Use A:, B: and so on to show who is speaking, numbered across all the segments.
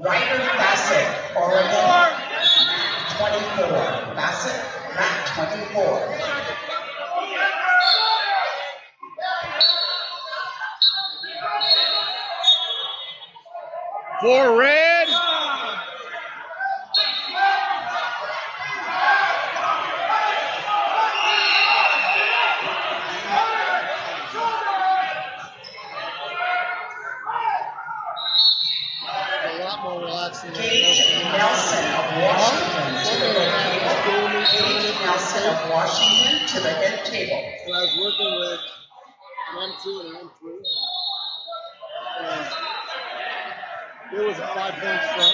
A: Ryder
B: Bassett, Oregon,
C: 24. Bassett, Mat 24. For red.
A: Gage Nelson of Washington. Gage Nelson of Washington to the head table.
C: when I was working with an M2 and an M3, and there was a five point throw.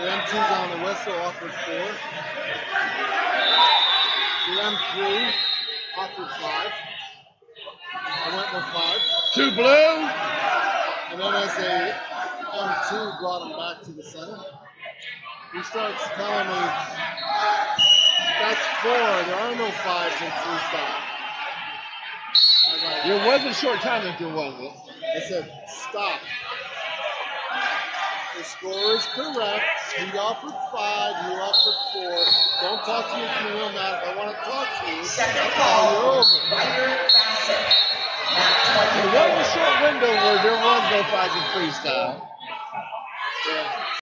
C: The M2's on the whistle offered four. The M3 offered five. I went with five.
B: Two blue.
C: And then as the M2 brought him back to the center, he starts telling me, that's four. There are no fives in freestyle. I was like,
B: There was a short time that there wasn't.
C: I said, stop. The score is correct. He offered five, you offered four. Don't talk to me if you will not. If I want to talk to you,
A: Second call,
C: call you over.
A: Ryder Bassett. Mat
B: There
A: 24.
B: was a short window where there was no fives in freestyle.
C: Yeah.